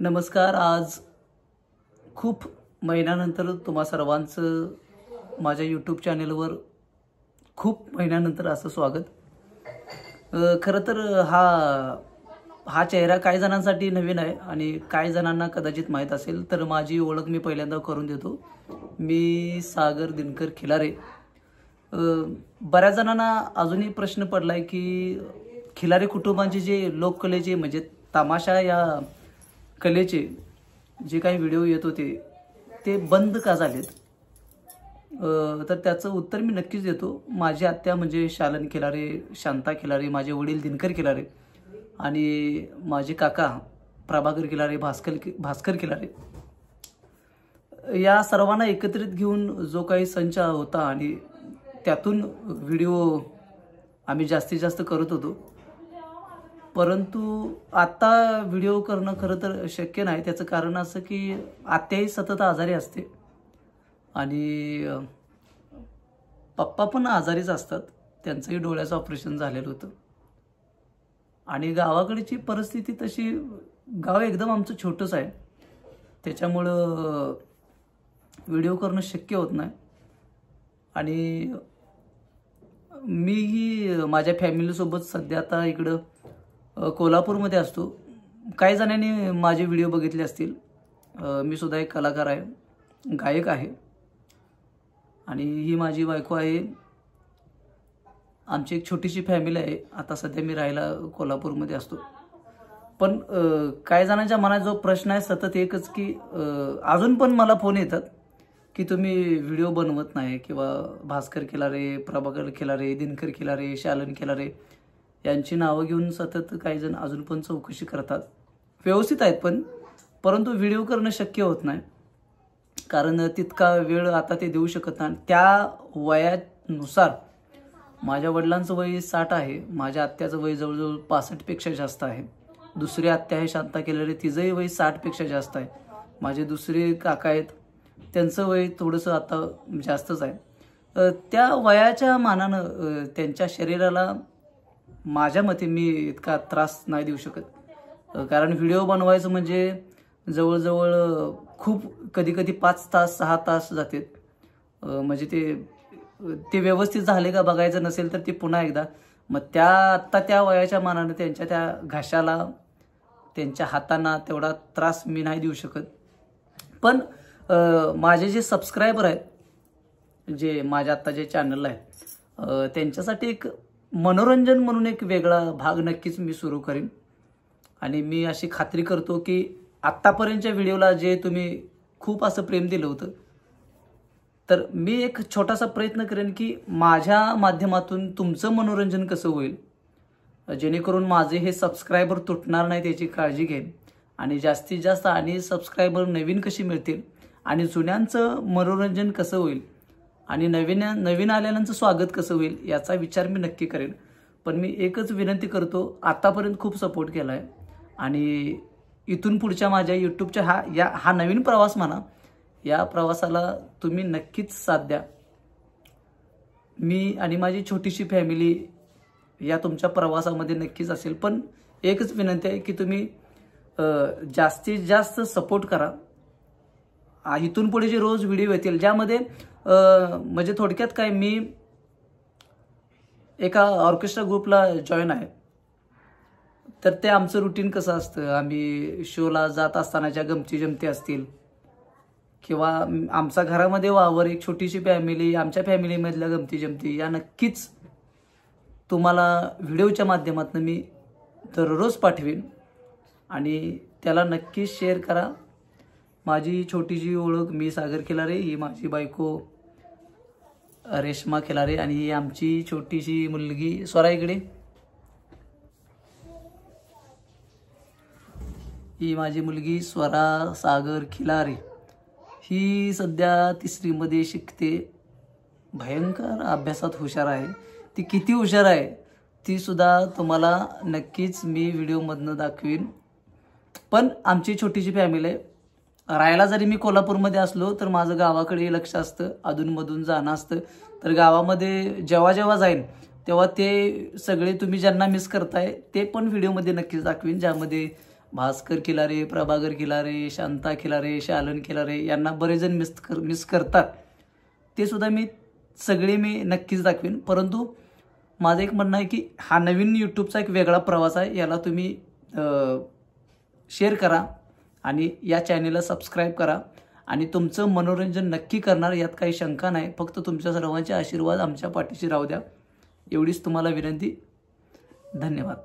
नमस्कार. आज खूप महिन्यानंतर तुम्हा सर्वांचं माझ्या यूट्यूब चॅनेलवर खूप महिन्यानंतर असं स्वागत. खरं तर हा हा चेहरा काही जणांसाठी नवीन आहे आणि काही जणांना कदाचित माहीत असेल तर माझी ओळख मी पहिल्यांदा करून देतो. मी सागर दिनकर खिलारे. बऱ्याच जणांना अजूनही प्रश्न पडला आहे की खिलारे कुटुंबांचे जे लोककलेचे म्हणजे तमाशा या कलेचे जे काही व्हिडिओ येत होते ते बंद का झालेत? तर त्याचं उत्तर मी नक्कीच देतो. माझी आत्या म्हणजे शालन खिलारे शांता खिलारे माझे वडील दिनकर खिलारे आणि माझे काका प्रभाकर खिलारे भास्कर भास्कर खिलारे या सर्वांना एकत्रित घेऊन जो काही संच होता आणि त्यातून व्हिडिओ आम्ही जास्तीत जास्त करत होतो. परंतु आत्ता व्हिडिओ करणं खरं तर शक्य नाही. त्याचं कारण असं की आत्याही सतत आजारी असते. आणि पप्पा पण आजारीच असतात. त्यांचंही डोळ्याचं ऑपरेशन झालेलं होतं. आणि गावाकडची परिस्थिती तशी गाव एकदम आमचं छोटंच आहे. त्याच्यामुळं व्हिडिओ करणं शक्य होत नाही. आणि मीही माझ्या फॅमिलीसोबत सध्या आता इकडं कोल्हापूरमध्ये असतो. काही जणांनी माझे व्हिडिओ बघितले असतील. मी सुद्धा एक कलाकार आहे. गायक आहे. आणि ही माझी बायको आहे. आमची एक छोटीशी फॅमिली आहे. आता सध्या मी राहायला कोल्हापूरमध्ये असतो. पण काही जणांच्या मनात जो प्रश्न आहे सतत एकच की अजून पण मला फोन येतात की तुम्ही व्हिडिओ बनवत नाही किंवा भास्कर खिलारे प्रभाकर खिलारे दिनकर खिलारे शालन खिलारे यांची नावं घेऊन सतत काही जण अजून पण चौकशी करतात. व्यवस्थित आहेत पण परंतु व्हिडिओ करणं शक्य होत नाही. कारण तितका वेळ आता ते देऊ शकत नाही. त्या वयानुसार माझ्या वडिलांचं वय साठ आहे. माझ्या आत्याचं वय जवळजवळ पासष्टपेक्षा जास्त आहे. दुसरी आत्या आहे शांता केलेले तिचंही वय साठपेक्षा जास्त आहे. माझे दुसरे काका आहेत. त्यांचं वय थोडंसं आता जास्तच आहे. त्या वयाच्या मानानं त्यांच्या शरीराला माझ्या मते मी इतका त्रास नाही देऊ शकत. कारण व्हिडिओ बनवायचं म्हणजे जवळजवळ खूप कधी कधी पाच तास सहा तास जातात म्हणजे ते ते व्यवस्थित झाले का बघायचं नसेल तर ते पुन्हा एकदा. मग त्या आत्ता त्या वयाच्या मानानं त्यांच्या त्या घाशाला त्यांच्या हातांना तेवढा त्रास मी नाही देऊ शकत. पण माझे जे सबस्क्रायबर आहेत जे माझ्या आत्ता जे चॅनल आहे त्यांच्यासाठी एक मनोरंजन म्हणून एक वेगळा भाग नक्कीच मी सुरू करीन. आणि मी अशी खात्री करतो की आत्तापर्यंतच्या व्हिडिओला जे तुम्ही खूप असं प्रेम दिलं होतं तर मी एक छोटासा प्रयत्न करेन की माझ्या माध्यमातून तुमचं मनोरंजन कसं होईल जेणेकरून माझे हे सबस्क्रायबर तुटणार नाही त्याची काळजी घेईन. आणि जास्तीत जास्त आणि सबस्क्रायबर नवीन कशी मिळतील आणि जुन्यांचं मनोरंजन कसं होईल आणि नवीन नवीन आलेल्यांचं स्वागत कसं होईल याचा विचार मी नक्की करेन. पण मी एकच विनंती करतो आत्तापर्यंत खूप सपोर्ट केला आहे आणि इथून पुढच्या माझ्या यूट्यूबच्या हा या हा नवीन प्रवास म्हणा या प्रवासाला तुम्ही नक्कीच साथ द्या. मी आणि माझी छोटीशी फॅमिली या तुमच्या प्रवासामध्ये नक्कीच असेल. पण एकच विनंती आहे की तुम्ही जास्तीत जास्त सपोर्ट करा. इथून पुढे जे रोज व्हिडिओ येतील ज्यामध्ये म्हणजे थोडक्यात काय मी एका ऑर्केस्ट्रा ग्रुपला जॉईन आहे. तर ते आमचं रुटीन कसं असतं? आम्ही शोला जात असतानाच्या गमती जमती असतील किंवा आमचा घरामध्ये वावर एक छोटीशी फॅमिली आमच्या फॅमिलीमधल्या गमती जमती या नक्कीच तुम्हाला व्हिडिओच्या माध्यमातून मी दररोज पाठवीन. आणि त्याला नक्कीच शेअर करा. माझी छोटीशी ओळख मी सागर खिलारे ही माझी बायको रेश्मा खिलारे आणि ही आमची छोटीशी मुलगी स्वरा इकडे. ही माझी मुलगी स्वरा सागर खिलारे. ही सध्या तिसरीमध्ये शिकते. भयंकर अभ्यासात हुशार आहे. ती किती हुशार आहे ती सुद्धा तुम्हाला नक्कीच मी व्हिडिओमधनं दाखवीन. पण आमची छोटीशी फॅमिली आहे. राहायला जरी मी कोल्हापूरमध्ये असलो तर माझं गावाकडे लक्ष असतं. अधूनमधून जाणं असतं. तर गावामध्ये जेव्हा जेव्हा जाईन तेव्हा ते सगळे तुम्ही ज्यांना मिस करताय ते पण व्हिडिओमध्ये नक्कीच दाखवीन ज्यामध्ये भास्कर खिलारे प्रभाकर खिलारे शांता खिलारे शालन खिलारे यांना बरेच जण मिस कर मिस करतात. ते सुद्धा मी सगळे मी नक्कीच दाखवीन. परंतु माझं एक म्हणणं आहे की हा नवीन यूट्यूबचा एक वेगळा प्रवास आहे. याला तुम्ही शेअर करा. आणि या चॅनेलला सबस्क्राईब करा. आणि तुमचं मनोरंजन नक्की करणार यात काही शंका नाही. फक्त तुमच्या सर्वांचे आशीर्वाद आमच्या पाठीशी राहू द्या. एवढीच तुम्हाला विनंती. धन्यवाद.